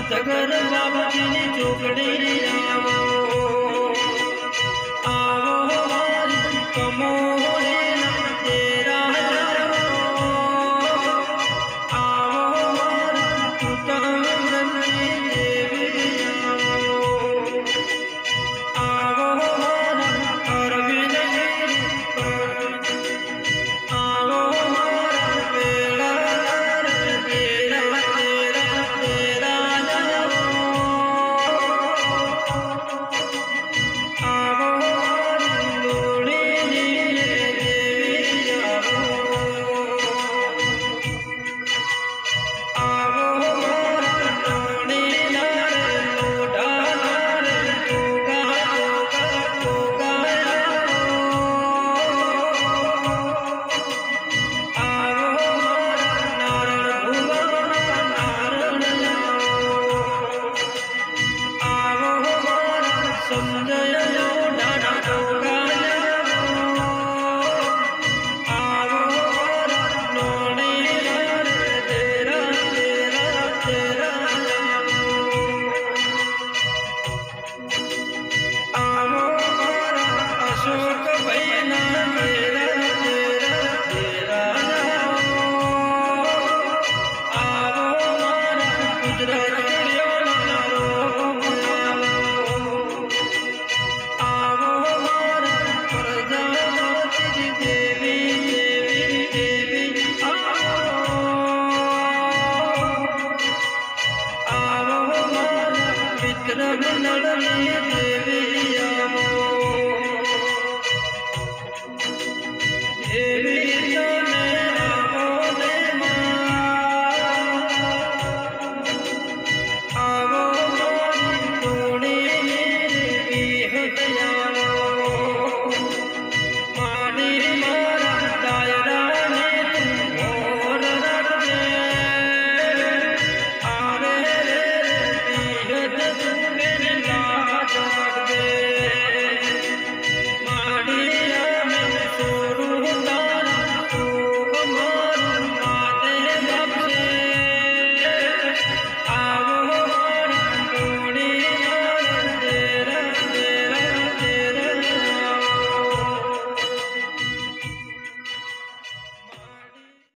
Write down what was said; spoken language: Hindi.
तकर बाबा मैंने चोकड़े ले जाओ। आओ कमो அக்கிரம நடவிய தேவியா